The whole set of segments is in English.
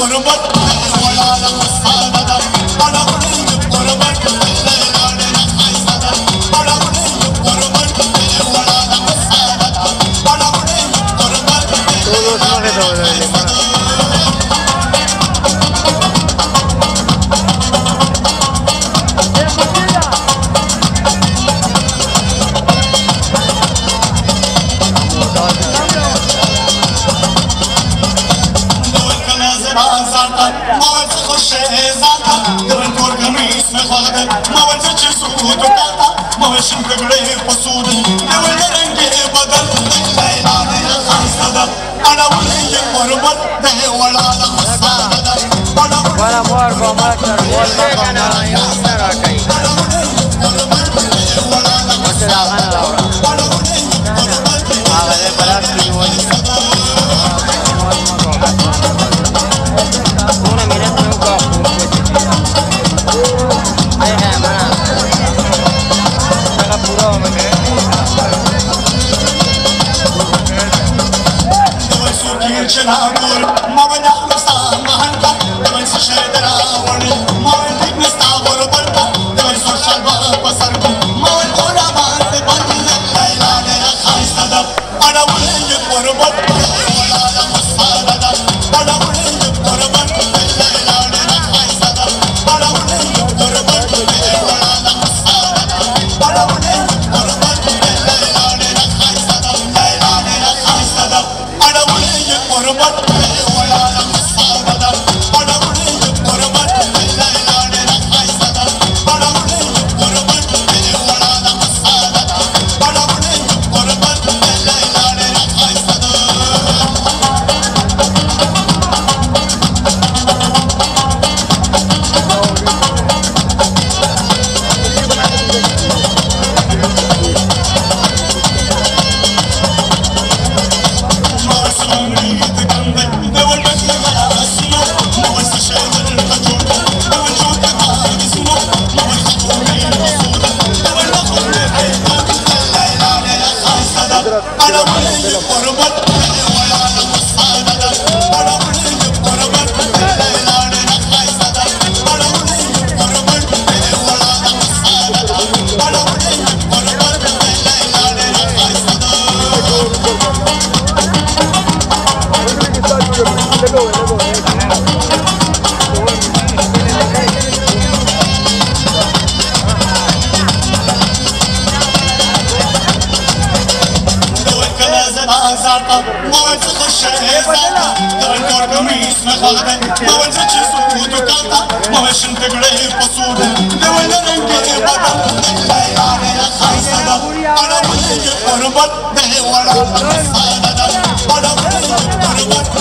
وربط على الصابة زلطة ما ولت خش زلطة درن كور قميص مخلطة ما ولت جسود وطلطة ما ولت مقبلي قصود لو الرنجي بدل ليلاني الخمسة أنا ولي المرمر ده ولا أنا خمسة ولا مور بمرتر ولا مور بمرتر I don't want to what about Let go, let go. سرطان ما وانسى خش هزاتا دان كور قميص مخاطة ما وانسى چه سكوت كاتا ما وانسى تقلي بصور دولة رنجي بدل بيان الخاصة أنا بلد قربت به ولا أصادة أنا بلد قربت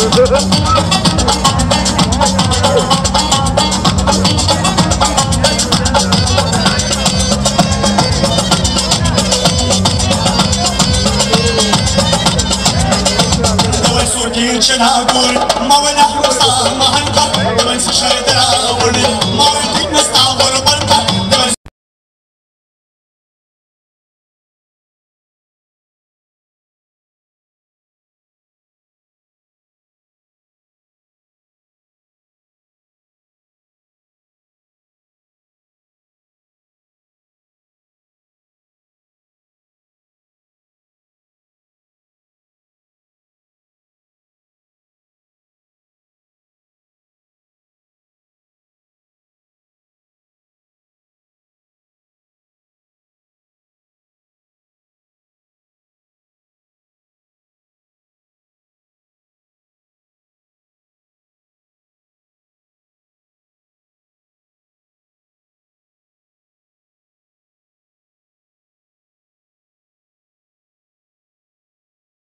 Ha ha ha! Çınavur, mavna husa, mahankar, ben sıçradır ağır.